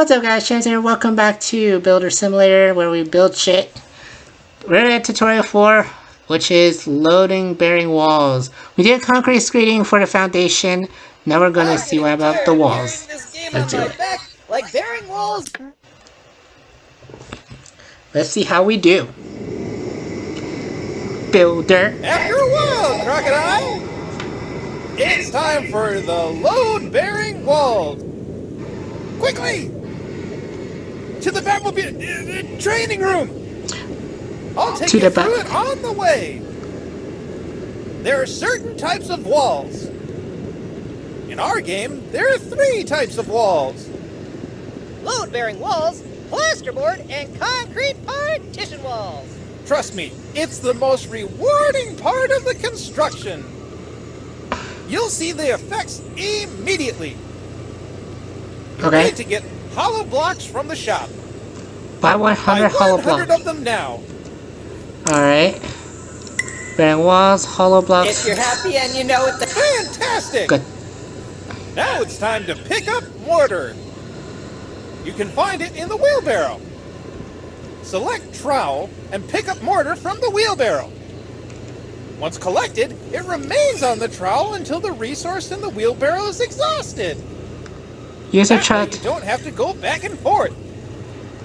What's up guys, Chance here. Welcome back to Builder Simulator where we build shit. We're at tutorial 4, which is loading bearing walls. We did concrete screening for the foundation. Now we're gonna see what about the walls. Let's do it. like bearing walls. Let's see how we do. Builder. After a while, crocodile. It's time for the load bearing wall. Quickly! To the Batmobile uh, uh, training room! I'll take To you the through Bat- it on the way. There are certain types of walls. In our game, there are three types of walls. load-bearing walls, plasterboard, and concrete partition walls. Trust me, it's the most rewarding part of the construction. You'll see the effects immediately. You Okay. need to get hollow blocks from the shop. Buy Buy 100 hollow 100 blocks. of them now. Alright. Bearing walls, hollow blocks. If you're happy and you know it, the Fantastic! Good. Now it's time to pick up mortar. You can find it in the wheelbarrow. Select trowel and pick up mortar from the wheelbarrow. Once collected, it remains on the trowel until the resource in the wheelbarrow is exhausted. Use a That truck. you don't have to go back and forth.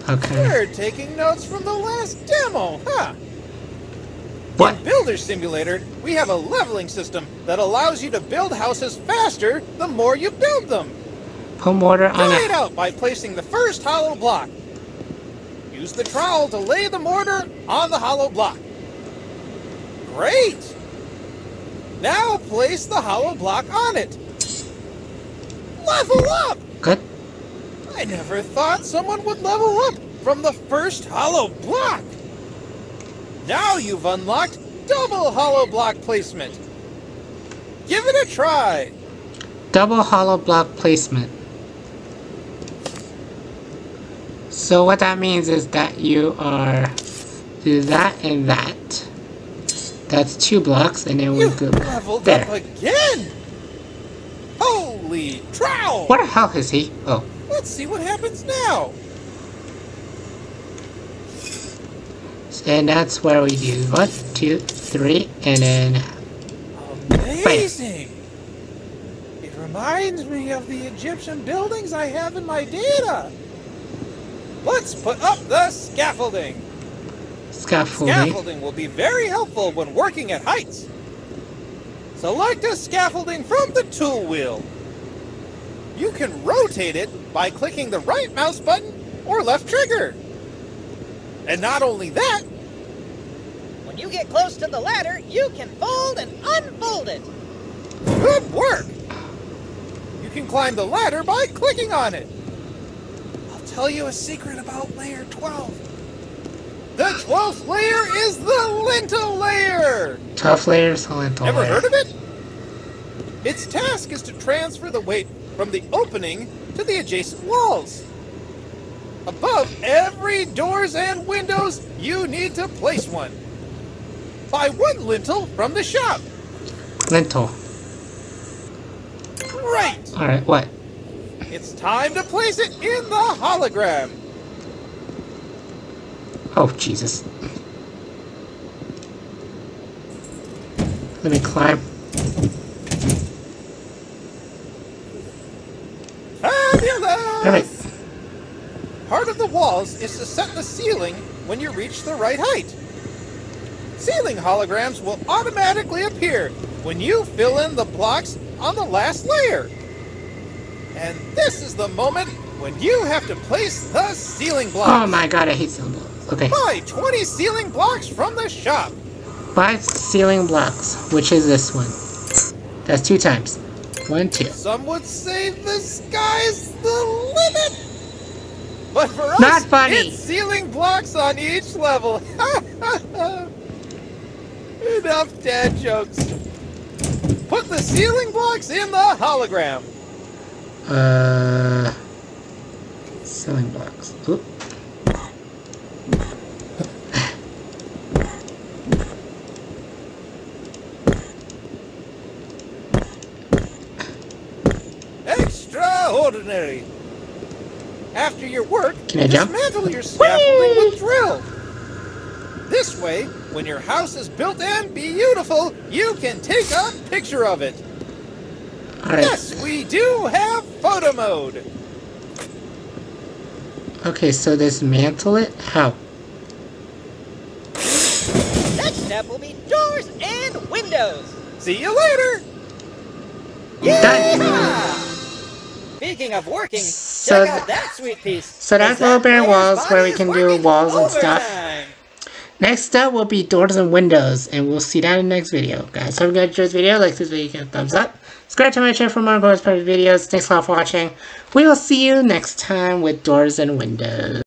Okay. We're taking notes from the last demo, huh? What? In Builder Simulator, we have a leveling system that allows you to build houses faster the more you build them. Put mortar on it it. out by placing the first hollow block. Use the trowel to lay the mortar on the hollow block. Great! Now place the hollow block on it. Level up! Good. I never thought someone would level up from the first hollow block. Now you've unlocked double hollow block placement. Give it a try. Double hollow block placement. So what that means is that you are do that and that. That's two blocks, and then we go leveled there. up again. Holy! What the hell is he? Oh, Let's see what happens now. and that's where we do one, two, three, and then Amazing! It reminds me of the Egyptian buildings I have in my data. Let's put up the scaffolding. scaffolding. Scaffolding will be very helpful when working at heights. Select a scaffolding from the tool wheel. You can rotate it by clicking the right mouse button or left trigger. And not only that, when you get close to the ladder, you can fold and unfold it. good work! You can climb the ladder by clicking on it. I'll tell you a secret about layer 12. The 12th layer is the lintel layer! Twelve layers, lintel Ever layer. heard of it? Its task is to transfer the weight from the opening to the adjacent walls. Above every doors and windows, you need to place one. Buy one lintel from the shop. Lintel. Great! All right, what? It's time to place it in the hologram. Oh Jesus. Let me climb. Fabulous! Part of the walls is to set the ceiling when you reach the right height. Ceiling holograms will automatically appear when you fill in the blocks on the last layer. And this is the moment when you have to place the ceiling blocks. Oh my God, I hate ceiling blocks. Okay. Buy 20 ceiling blocks from the shop. Five ceiling blocks, which is this one. That's two times. Two. Some would say the sky's the limit. But for us, Not funny. it's ceiling blocks on each level. Enough dad jokes. Put the ceiling blocks in the hologram. Uh, ceiling blocks. After your work, Can I jump? dismantle your scaffolding with drill. This way, when your house is built and beautiful, you can take a picture of it. Yes, we do have photo mode. Okay, so dismantle it? How? Next step will be doors and windows. See you later. Done. Speaking of working, So check out that sweet piece. so that's that bearing walls where we can do walls and stuff. Next up will be doors and windows, and we'll see that in the next video. Guys, hope you guys enjoyed this video. Like this video, give it a thumbs up. Subscribe to my channel for more Goers Perfect videos. Thanks a lot for watching. We will see you next time with doors and windows.